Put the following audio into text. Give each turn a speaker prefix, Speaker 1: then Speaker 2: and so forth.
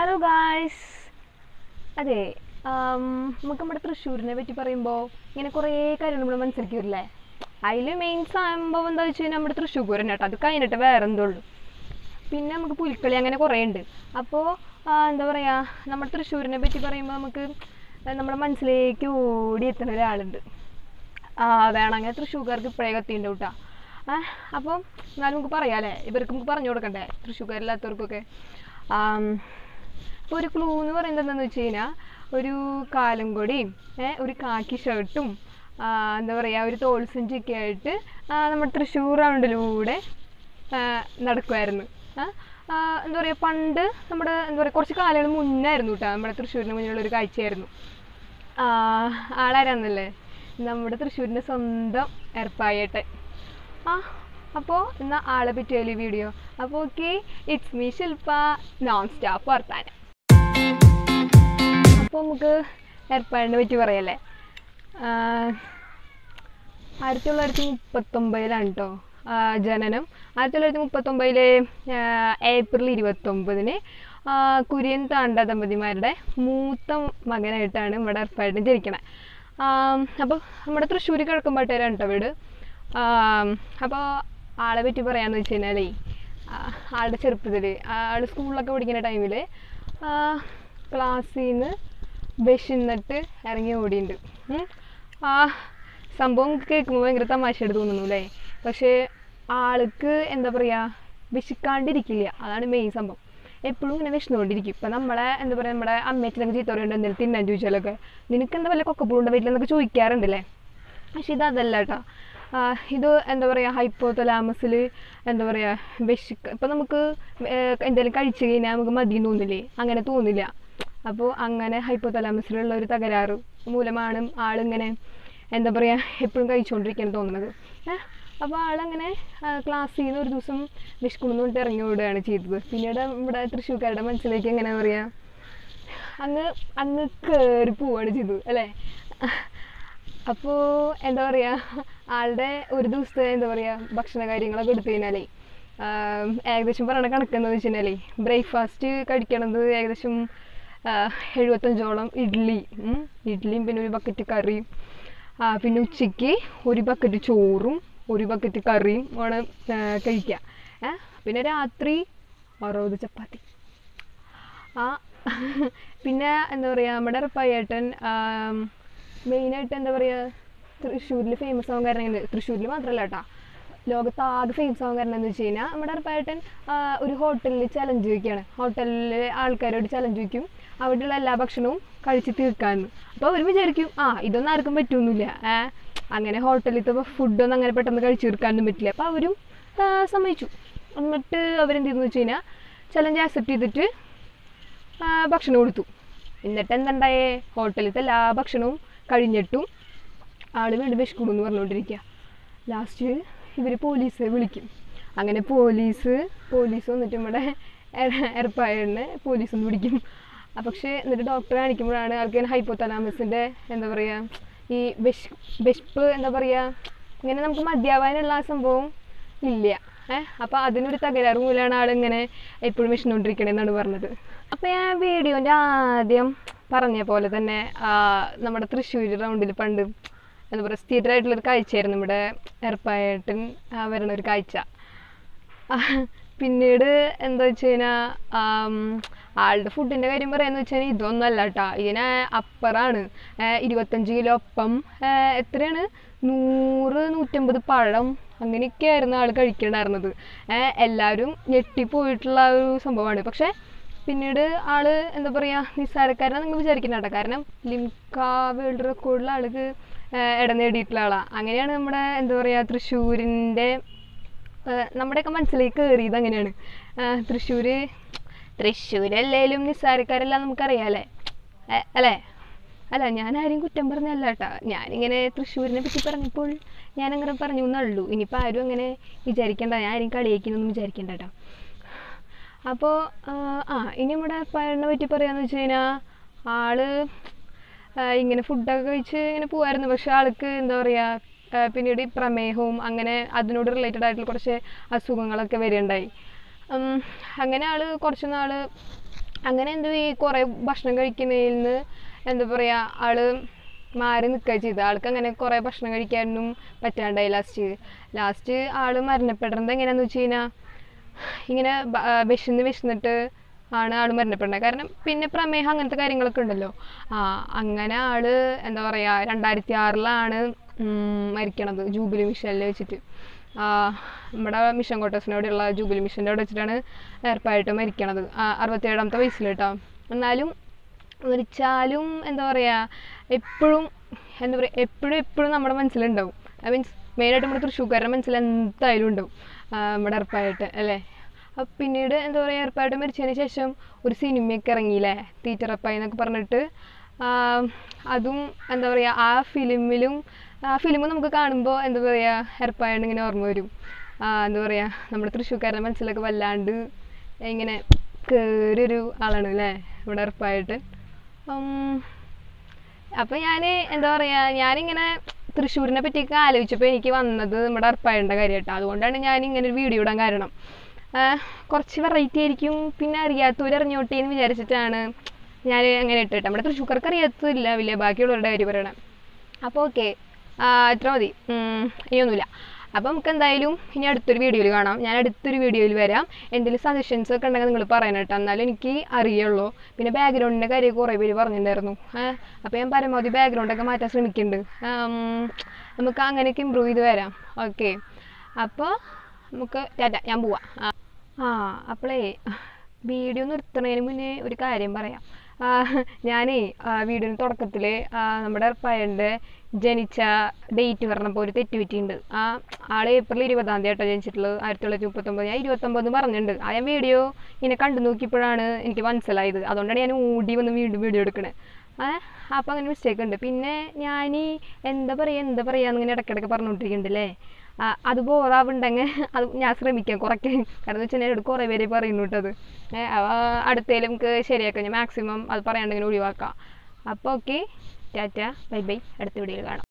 Speaker 1: Hello guys അതെ നമുക്ക് നമ്മുടെ തൃശ്ശൂരിനെ പറ്റി പറയുമ്പോൾ ഇങ്ങനെ കുറേ കാര്യങ്ങൾ നമ്മൾ മനസ്സിലാക്കി വരില്ലേ? അതിൽ മെയിൻ സംഭവം എന്താ വെച്ച് കഴിഞ്ഞാൽ നമ്മുടെ തൃശ്ശൂർ പൂരം കേട്ടോ. അത് കഴിഞ്ഞിട്ട് വേറെ എന്തോ ഉള്ളൂ. പിന്നെ നമുക്ക് പുലിക്കളി അങ്ങനെ കുറേ ഉണ്ട്. അപ്പോൾ എന്താ പറയുക നമ്മുടെ തൃശ്ശൂരിനെ പറ്റി പറയുമ്പോൾ നമുക്ക് നമ്മുടെ മനസ്സിലേക്ക് ഓടി എത്തുന്ന ഒരാളുണ്ട്. ആ അങ്ങനെ തൃശ്ശൂർക്കാർക്ക് ഇപ്പോഴേ കത്തിയുണ്ട് കേട്ടോ അപ്പോൾ എന്നാലും നമുക്ക് പറയാം അല്ലേ ഇവർക്ക് നമുക്ക് പറഞ്ഞു കൊടുക്കണ്ടേ? തൃശ്ശൂർക്കാരില്ലാത്തവർക്കൊക്കെ. ഇപ്പോൾ ഒരു ക്ലൂ എന്ന് പറയുന്നത് എന്താണെന്ന് വെച്ച് കഴിഞ്ഞാൽ ഒരു കാലം കൊടിയും ഒരു കാക്കി ഷർട്ടും എന്താ പറയുക ഒരു തോൾസഞ്ചിയൊക്കെ ആയിട്ട് നമ്മുടെ തൃശ്ശൂർ റൗണ്ടിലൂടെ നടക്കുമായിരുന്നു എന്താ പറയുക പണ്ട് നമ്മുടെ എന്താ പറയുക കുറച്ച് കാലങ്ങൾ മുന്നായിരുന്നു കേട്ടോ നമ്മുടെ തൃശ്ശൂരിന് മുന്നിലുള്ള ഒരു കാഴ്ചയായിരുന്നു. ആളാരാന്നല്ലേ? നമ്മുടെ തൃശ്ശൂരിന്റെ സ്വന്തം എർപ്പായേട്ടൻ ആ അപ്പോൾ എന്നാൽ ആളെ പറ്റിയാലോ വീഡിയോ അപ്പോൾ okay it's me Shilpa non stop വർത്താനം. അപ്പോൾ നമുക്ക് ഏർപ്പാടിനെ പറ്റി പറയല്ലേ? ആയിരത്തി തൊള്ളായിരത്തി മുപ്പത്തൊമ്പതിലാണ് കേട്ടോ ജനനം. ആയിരത്തി തൊള്ളായിരത്തി മുപ്പത്തൊമ്പതിലെ ഏപ്രിൽ ഇരുപത്തൊമ്പതിന് കുര്യൻ താണ്ട ദമ്പതിമാരുടെ മൂത്ത മകനായിട്ടാണ് നമ്മുടെ ഏർപ്പാടിനെ ജനിക്കണത് അപ്പോൾ നമ്മുടെ തൃശ്ശൂർ കിഴക്കമ്പാട്ടുകാരാണ് കേട്ടോ വീട് അപ്പോൾ ആളെ പറ്റി പറയാന്ന് വെച്ച് കഴിഞ്ഞാലേ ആളുടെ ചെറുപ്പത്തിൽ ആൾ സ്കൂളിലൊക്കെ പഠിക്കുന്ന ടൈമിൽ ക്ലാസ്സിൽ നിന്ന് വിശന്നിട്ട് ഇറങ്ങി ഓടിയിട്ടുണ്ട്. ആ സംഭവം കേൾക്കുമ്പോൾ ഭയങ്കര തമാശയായിട്ട് തോന്നുന്നു അല്ലേ പക്ഷേ ആൾക്ക് എന്താ പറയുക വിശിക്കാണ്ടിരിക്കില്ല. അതാണ് മെയിൻ സംഭവം. എപ്പോഴും ഇങ്ങനെ വിശന്നുകൊണ്ടിരിക്കും ഇപ്പം നമ്മളെ എന്താ പറയുക നമ്മുടെ അമ്മയച്ചനൊക്കെ ചീത്ത പറയുന്നുണ്ട് എന്തെങ്കിലും തിന്നാൻ ചോദിച്ചാലൊക്കെ. നിനക്ക് എന്താ വല്ല കൊക്കപ്പുളുണ്ട വീട്ടിലെന്നൊക്കെ ചോദിക്കാറുണ്ടല്ലേ? പക്ഷേ ഇത് അതല്ല കേട്ടോ ഇത് എന്താ പറയുക ഹൈപ്പോതലാമസിൽ എന്താ പറയുക വിശക്ക് ഇപ്പം നമുക്ക് എന്തെങ്കിലും കഴിച്ചു കഴിഞ്ഞാൽ നമുക്ക് മതി തോന്നില്ലേ? അങ്ങനെ തോന്നില്ല. അപ്പോൾ അങ്ങനെ ഹൈപ്പോതലാമസിലുള്ള ഒരു തകരാറ് മൂലമാണ് ആളിങ്ങനെ എന്താ പറയുക എപ്പോഴും കഴിച്ചുകൊണ്ടിരിക്കുകയാണ് തോന്നുന്നത്. അപ്പോൾ ആളങ്ങനെ ക്ലാസ്സിൽ നിന്ന് ഒരു ദിവസം പറഞ്ഞിട്ട് ഇറങ്ങി വിടുകയാണ് ചെയ്തത്. പിന്നീട് ഇവിടെ തൃശ്ശൂർക്കാരുടെ മനസ്സിലേക്ക് എങ്ങനെയാ പറയുക അങ്ങ് അങ്ങ് കയറി പോവുകയാണ് ചെയ്തത് അല്ലേ? അപ്പോൾ എന്താ പറയുക ആളുടെ ഒരു ദിവസത്തെ എന്താ പറയുക ഭക്ഷണ കാര്യങ്ങളൊക്കെ എടുത്തു കഴിഞ്ഞാലേ ഏകദേശം പറയണ കണക്കെന്ന് വെച്ച് കഴിഞ്ഞാലേ ബ്രേക്ക്ഫാസ്റ്റ് കഴിക്കണത് ഏകദേശം എഴുപത്തഞ്ചോളം ഇഡ്ഡലി ഇഡ്ഡലിയും പിന്നെ ഒരു ബക്കറ്റ് കറിയും. പിന്നെ ഉച്ചയ്ക്ക് ഒരു ബക്കറ്റ് ചോറും ഒരു ബക്കറ്റ് കറിയും ആണ് കഴിക്കുക പിന്നെ രാത്രി അറുപത് ചപ്പാത്തി. ആ പിന്നെ എന്താ പറയുക നമ്മുടെ റപ്പായേട്ടൻ മെയിനായിട്ട് എന്താ പറയുക തൃശ്ശൂരിൽ ഫേമസ് ആവാൻ കാരണം തൃശ്ശൂരിൽ മാത്രമല്ല കേട്ടോ ലോകത്താകെ ഫേമസ് ആവാൻ കാരണം എന്ന് വെച്ച് കഴിഞ്ഞാൽ നമ്മുടെ റപ്പായേട്ടൻ ഒരു ഹോട്ടലിൽ ചലഞ്ച് വയ്ക്കുകയാണ് ഹോട്ടലിൽ ആൾക്കാരോട് ചലഞ്ച് വയ്ക്കും അവിടെയുള്ള എല്ലാ ഭക്ഷണവും കഴിച്ച് തീർക്കാമെന്ന് അപ്പോൾ അവർ വിചാരിക്കും ആ ഇതൊന്നും ആർക്കും പറ്റൊന്നുമില്ല. ഏ അങ്ങനെ ഹോട്ടലിലത്തെ ഫുഡൊന്നും അങ്ങനെ പെട്ടെന്ന് കഴിച്ചു തീർക്കാനൊന്നും പറ്റില്ല. അപ്പോൾ അവരും സമ്മതിച്ചു. എന്നിട്ട് അവരെന്ത് ചെയ്തെന്ന് വെച്ച് കഴിഞ്ഞാൽ ചലഞ്ച് ആക്സെപ്റ്റ് ചെയ്തിട്ട് ഭക്ഷണം കൊടുത്തു. എന്നിട്ട് എന്തുണ്ടായേ ഹോട്ടലിലത്തെ എല്ലാ ഭക്ഷണവും കഴിഞ്ഞിട്ടും ആൾ വീണ്ടും എന്ന് പറഞ്ഞുകൊണ്ടിരിക്കുക ലാസ്റ്റ് ഇവർ പോലീസ് വിളിക്കും. അങ്ങനെ പോലീസ് പോലീസ് വന്നിട്ട് നമ്മുടെ എറപ്പായനെ പോലീസ് ഒന്ന് പിടിക്കും പക്ഷേ എന്നിട്ട് ഡോക്ടറെ കാണിക്കുമ്പോഴാണ് ആൾക്ക് ഹൈപ്പോതലാമസിന്റെ എന്താ പറയുക ഈ വിശ് വിശപ്പ് എന്താ പറയുക ഇങ്ങനെ നമുക്ക് മദ്യാവാനുള്ള ആ സംഭവം ഇല്ല. ഏഹ് അപ്പോൾ അതിനൊരു തകരാറ് മൂലമാണ് ആളിങ്ങനെ എപ്പോഴും വിഷന്നുകൊണ്ടിരിക്കണേന്നാണ് പറഞ്ഞത്. അപ്പോൾ ഞാൻ വീഡിയോന്റെ ആദ്യം പറഞ്ഞ പോലെ തന്നെ നമ്മുടെ തൃശ്ശൂർ റൗണ്ടിൽ പണ്ട് എന്താ പറയുക സ്ഥിരമായിട്ടുള്ളൊരു കാഴ്ചയായിരുന്നു നമ്മുടെ എറപ്പായട്ടൻ വരുന്ന ഒരു കാഴ്ച. പിന്നീട് എന്താ വെച്ച് കഴിഞ്ഞാൽ ആളുടെ ഫുഡിന്റെ കാര്യം പറയാന്ന് വെച്ചാൽ ഇതൊന്നല്ല ഇതൊന്നും അല്ല കേട്ടോ ഇതിന് അപ്പറാണ്. ഇരുപത്തഞ്ച് കിലോ അപ്പം എത്രയാണ്? നൂറ് നൂറ്റമ്പത് പഴം അങ്ങനെയൊക്കെയായിരുന്നു ആൾ കഴിക്കണ്ടായിരുന്നത്. എല്ലാവരും ഞെട്ടിപ്പോയിട്ടുള്ള ഒരു സംഭവമാണ്. പക്ഷേ പിന്നീട് ആൾ എന്താ പറയുക നിസ്സാരക്കാരനെ നിങ്ങൾ വിചാരിക്കുന്ന കേട്ടോ കാരണം ലിംക വേൾഡ് റെക്കോർഡിൽ ആൾക്ക് ഇടം നേടിയിട്ടുള്ള ആളാണ് അങ്ങനെയാണ് നമ്മുടെ എന്താ പറയുക തൃശ്ശൂരിന്റെ നമ്മുടെയൊക്കെ മനസ്സിലേക്ക് കയറിയത് അങ്ങനെയാണ്. തൃശ്ശൂർ തൃശ്ശൂരല്ലേലും നിസ്സാരക്കാരല്ല നമുക്കറിയാമല്ലേ അല്ലേ? അല്ല ഞാൻ ആരും കുറ്റം പറഞ്ഞല്ല കേട്ടോ. ഞാനിങ്ങനെ തൃശ്ശൂരിനെ പറ്റി പറഞ്ഞപ്പോൾ അങ്ങനെ പറഞ്ഞു എന്നുള്ളൂ ഇനിയിപ്പോൾ ആരും അങ്ങനെ വിചാരിക്കണ്ട. ഞാൻ ആരും കളിയാക്കിന്നൊന്നും വിചാരിക്കണ്ട കേട്ടോ. അപ്പോൾ ആ ഇനി നമ്മുടെ പയറിനെ പറ്റി പറയാന്ന് വെച്ച് കഴിഞ്ഞാൽ ആൾ ഇങ്ങനെ ഫുഡൊക്കെ കഴിച്ച് ഇങ്ങനെ പോവായിരുന്നു. പക്ഷെ ആൾക്ക് എന്താ പറയുക പിന്നീട് ഈ പ്രമേഹവും അങ്ങനെ അതിനോട് റിലേറ്റഡ് ആയിട്ടുള്ള കുറച്ച് അസുഖങ്ങളൊക്കെ വരികയുണ്ടായി. അങ്ങനെ ആൾ കുറച്ചു നാൾ അങ്ങനെ എന്തോ ഈ കുറേ ഭക്ഷണം കഴിക്കുന്നതിൽ നിന്ന് എന്താ പറയുക ആൾ മാറി നിൽക്കുക ചെയ്ത്. ആൾക്ക് അങ്ങനെ കുറേ ഭക്ഷണം കഴിക്കാനൊന്നും പറ്റാണ്ടായി ലാസ്റ്റ് ലാസ്റ്റ് ആൾ മരണപ്പെടുന്നത് എങ്ങനെയാന്ന് വെച്ച് കഴിഞ്ഞാൽ ഇങ്ങനെ വിശന്ന് വിശന്നിട്ട് ആണ് ആൾ മരണപ്പെടുന്നത് കാരണം പിന്നെ പ്രമേഹം അങ്ങനത്തെ കാര്യങ്ങളൊക്കെ ഉണ്ടല്ലോ. ആ അങ്ങനെ ആൾ എന്താ പറയുക രണ്ടായിരത്തി ആറിലാണ് മരിക്കണത്. ജൂബിലി മിഷനിൽ വെച്ചിട്ട്. നമ്മുടെ മിഷൻ കോട്ടേഴ്സിനോടെയുള്ള ജൂബിലി മിഷന്റെ അവിടെ വെച്ചിട്ടാണ് ഏർപ്പായിട്ട് മരിക്കണത്. അറുപത്തേഴാമത്തെ വയസ്സിൽ കേട്ടോ എന്നാലും മരിച്ചാലും എന്താ പറയുക എപ്പോഴും എന്താ പറയുക എപ്പോഴും എപ്പോഴും നമ്മുടെ മനസ്സിലുണ്ടാവും. ഐ മീൻസ് മെയിനായിട്ട് നമ്മുടെ തൃശ്ശൂർക്കാരുടെ മനസ്സിൽ എന്തായാലും ഉണ്ടാവും നമ്മുടെ ഏർപ്പായിട്ട് അല്ലേ? അപ്പം പിന്നീട് എന്താ പറയുക ഏർപ്പായിട്ട് മരിച്ചതിന് ശേഷം ഒരു സിനിമയൊക്കെ ഇറങ്ങിയില്ലേ? തീറ്ററപ്പായി എന്നൊക്കെ പറഞ്ഞിട്ട് അതും എന്താ പറയുക ആ ഫിലിമിലും ആ ഫിലിം നമുക്ക് കാണുമ്പോൾ എന്താ പറയുക ഏർപ്പായാണ് ഇങ്ങനെ ഓർമ്മ വരും. എന്താ പറയുക നമ്മുടെ തൃശ്ശൂർക്കാരുടെ മനസ്സിലൊക്കെ വല്ലാണ്ട് ഇങ്ങനെ കയറിയൊരു ആളാണ് അല്ലേ? ഇവിടെ ഉറപ്പായിട്ട് അപ്പം ഞാൻ എന്താ പറയുക ഞാനിങ്ങനെ തൃശ്ശൂരിനെ പറ്റിയൊക്കെ ആലോചിച്ചപ്പോൾ എനിക്ക് വന്നത് നമ്മുടെ അർപ്പായണ്ട കാര്യമായിട്ടോ അതുകൊണ്ടാണ് ഞാൻ ഇങ്ങനെ ഒരു വീഡിയോ ഇടാൻ കാരണം. കുറച്ച് വെറൈറ്റി ആയിരിക്കും. പിന്നെ അറിയാത്തവർ അറിഞ്ഞോട്ടെ എന്ന് വിചാരിച്ചിട്ടാണ് ഞാൻ അങ്ങനെ ഇട്ടിട്ട് നമ്മുടെ തൃശ്ശൂർക്കാർക്ക് അറിയാത്തതില്ല വലിയ ബാക്കിയുള്ളവരുടെ കാര്യം പറയണം. അപ്പോൾ ഓക്കെ ഇത്ര മതി. ഇനിയൊന്നുമില്ല. അപ്പോൾ നമുക്ക് എന്തായാലും ഇനി അടുത്തൊരു വീഡിയോയിൽ കാണാം. ഞാൻ അടുത്തൊരു വീഡിയോയിൽ വരാം. എന്തെങ്കിലും സജഷൻസ് ഒക്കെ ഉണ്ടെങ്കിൽ നിങ്ങൾ പറയണം കേട്ടോ. എന്നാലും എനിക്ക് അറിയുള്ളൂ. പിന്നെ ബാക്ക്ഗ്രൗണ്ടിന്റെ കാര്യം കുറേ പേര് പറഞ്ഞിട്ടുണ്ടായിരുന്നു. അപ്പോൾ ഞാൻ പരമാവധി ബാക്ക്ഗ്രൗണ്ടൊക്കെ മാറ്റാൻ ശ്രമിക്കുന്നുണ്ട്. നമുക്ക് അങ്ങനെയൊക്കെ ഇമ്പ്രൂവ് ചെയ്ത് വരാം. ഓക്കെ. അപ്പോൾ നമുക്ക് ടാറ്റ ഞാൻ പോവാം. ആ അപ്പോളേ വീഡിയോ നിർത്തുന്നതിന് മുന്നേ ഒരു കാര്യം പറയാം. ഞാനേ വീടിന് തുടക്കത്തിൽ നമ്മുടെ പയ്യന്റെ ജനിച്ച ഡേറ്റ് പറഞ്ഞപ്പോൾ ഒരു തെറ്റ് പറ്റിയിട്ടുണ്ട് ആ ആൾ ഏപ്രിൽ ഇരുപതാം തീയതി ആട്ടോ ജനിച്ചിട്ടുള്ളത്. ആയിരത്തി തൊള്ളായിരത്തി മുപ്പത്തൊമ്പത്. ഞാൻ ഇരുപത്തൊമ്പത് പറഞ്ഞിട്ടുണ്ട് ആ ഞാൻ വീഡിയോ ഇങ്ങനെ കണ്ടു നോക്കിയപ്പോഴാണ് എനിക്ക് മനസ്സിലായത്. അതുകൊണ്ടാണ് ഞാൻ ഓടി വന്ന് വീണ്ടും വീഡിയോ എടുക്കണേ. ആ അപ്പം അങ്ങനെ മിസ്റ്റേക്ക് ഉണ്ട്. പിന്നെ ഞാൻ എന്താ പറയുക എന്താ പറയുക എന്നിങ്ങനെ ഇടയ്ക്കിടയ്ക്ക് പറഞ്ഞുകൊണ്ടിരിക്കുന്നുണ്ട് അല്ലേ അത് ബോറാവുണ്ടെങ്കിൽ അത് ഞാൻ ശ്രമിക്കാം കുറയ്ക്കാൻ. കാരണം എന്ന് വെച്ചാൽ എന്നോട് കുറേ പേര് പറയുന്നു കേട്ടത് ഏ, അടുത്തേലും നമുക്ക് ശരിയാക്കാം. ഞാൻ മാക്സിമം അത് പറയാണ്ടെങ്കിൽ ഒഴിവാക്കാം. അപ്പോൾ ഓക്കെ ടാറ്റ ബൈ ബൈ. അടുത്ത വീഡിയോയിൽ കാണാം.